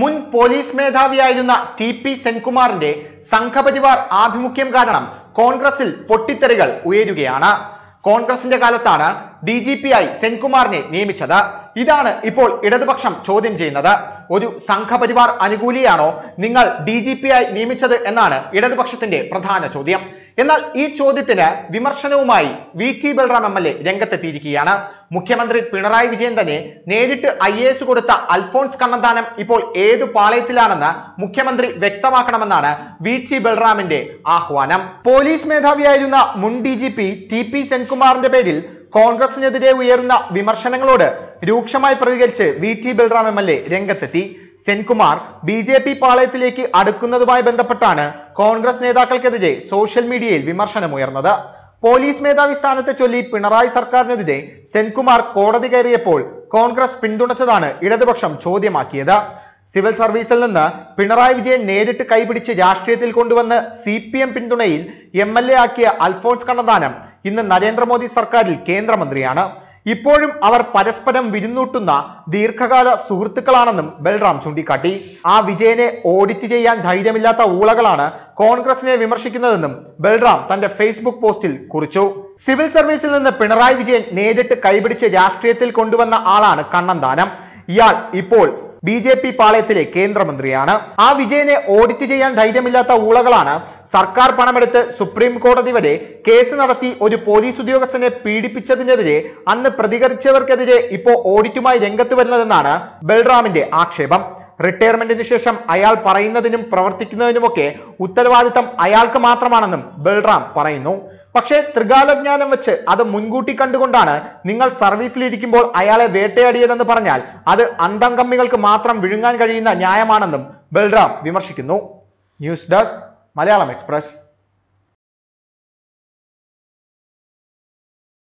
മുൻ പോലീസ് മേധാവിയായിരുന്ന T P സെൻകുമാറിന്റെ സംഘപരിവാർ ആഭിമുഖ്യം കാരണം കോൺഗ്രസിൽ പൊട്ടിത്തെറികൾ ഉയരുകയാണ്. കോൺഗ്രസിന്റെ കാലത്താണ് ഡി ജി പി ആയി സെൻകുമാറിനെ നിയമിച്ചത്. ഇതാണ് ഇപ്പോൾ ഇടതുപക്ഷം ചോദ്യം ചെയ്യുന്നത്. ഒരു സംഘപരിവാർ അനുകൂലിയാണോ? നിങ്ങൾ ഡി ജി പി ആയി നിയമിച്ചത് എന്നാണ് ഇടതുപക്ഷത്തിന്റെ പ്രധാന ചോദ്യം. എന്നാൽ ഈ ചോദ്യത്തിന് വിമർശനവുമായി V T Balram M L A രംഗത്തെത്തിയിരിക്കുകയാണ്. മുഖ്യമന്ത്രി പിണറായി വിജയൻ തന്നെ നേരിട്ട് ഐ എ എസ് കൊടുത്ത അൽഫോൺസ് കണ്ണന്താനം ഇപ്പോൾ ഏതു പാളയത്തിലാണെന്ന് മുഖ്യമന്ത്രി വ്യക്തമാക്കണമെന്നാണ് വി ടി ബൽറാമിന്റെ ആഹ്വാനം. പോലീസ് മേധാവിയായിരുന്ന മുൻ D G P T P സെൻകുമാറിന്റെ പേരിൽ കോൺഗ്രസിനെതിരെ ഉയരുന്ന വിമർശനങ്ങളോട് രൂക്ഷമായി പ്രതികരിച്ച് V T Balram M L A രംഗത്തെത്തി. സെൻകുമാർ ബി ജെ പി പാളയത്തിലേക്ക് അടുക്കുന്നതുമായി ബന്ധപ്പെട്ടാണ് കോൺഗ്രസ് നേതാക്കൾക്കെതിരെ സോഷ്യൽ മീഡിയയിൽ വിമർശനമുയർന്നത്. പോലീസ് മേധാവി സ്ഥാനത്തെ ചൊല്ലി പിണറായി സർക്കാരിനെതിരെ സെൻകുമാർ കോടതി കയറിയപ്പോൾ കോൺഗ്രസ് പിന്തുണച്ചതാണ് ഇടതുപക്ഷം ചോദ്യമാക്കിയത്. സിവിൽ സർവീസിൽ നിന്ന് പിണറായി വിജയൻ നേരിട്ട് കൈപിടിച്ച് രാഷ്ട്രീയത്തിൽ കൊണ്ടുവന്ന് സി പി എം പിന്തുണയിൽ എം എൽ എ ആക്കിയ അൽഫോൺസ് കണ്ണദാനം ഇന്ന് നരേന്ദ്രമോദി സർക്കാരിൽ കേന്ദ്രമന്ത്രിയാണ്. ഇപ്പോഴും അവർ പരസ്പരം വിരുന്നൂട്ടുന്ന ദീർഘകാല സുഹൃത്തുക്കളാണെന്നും ബൽറാം ചൂണ്ടിക്കാട്ടി. ആ വിജയനെ ഓഡിറ്റ് ചെയ്യാൻ ധൈര്യമില്ലാത്ത ഊളകളാണ് കോൺഗ്രസിനെ വിമർശിക്കുന്നതെന്നും ബൽറാം തന്റെ ഫേസ്ബുക്ക് പോസ്റ്റിൽ കുറിച്ചു. സിവിൽ സർവീസിൽ നിന്ന് പിണറായി വിജയൻ നേരിട്ട് കൈപിടിച്ച് രാഷ്ട്രീയത്തിൽ കൊണ്ടുവന്ന ആളാണ് കണ്ണന്താനം ഇയാൾ ഇപ്പോൾ ബി ജെ പി പാളയത്തിലെ കേന്ദ്രമന്ത്രിയാണ്. ആ വിജയനെ ഓഡിറ്റ് ചെയ്യാൻ ധൈര്യമില്ലാത്ത ഊളകളാണ് സർക്കാർ പണമെടുത്ത് സുപ്രീം കോടതി വരെ കേസ് നടത്തി ഒരു പോലീസ് ഉദ്യോഗസ്ഥനെ പീഡിപ്പിച്ചതിനെതിരെ അന്ന് പ്രതികരിച്ചവർക്കെതിരെ ഇപ്പോ ഓഡിറ്റുമായി രംഗത്ത് വരുന്നതെന്നാണ് ബൽറാമിന്റെ ആക്ഷേപം. റിട്ടയർമെന്റിന് ശേഷം അയാൾ പറയുന്നതിനും പ്രവർത്തിക്കുന്നതിനുമൊക്കെ ഉത്തരവാദിത്തം അയാൾക്ക് മാത്രമാണെന്നും ബൽറാം പറയുന്നു. പക്ഷേ ത്രികാലജ്ഞാനം വെച്ച് അത് മുൻകൂട്ടി കണ്ടുകൊണ്ടാണ് നിങ്ങൾ സർവീസിലിരിക്കുമ്പോൾ അയാളെ വേട്ടയാടിയതെന്ന് പറഞ്ഞാൽ അത് അന്തംകമ്മികൾക്ക് മാത്രം വിഴുങ്ങാൻ കഴിയുന്ന ന്യായമാണെന്നും ബൽറാം വിമർശിക്കുന്നു. News desk Malayalam express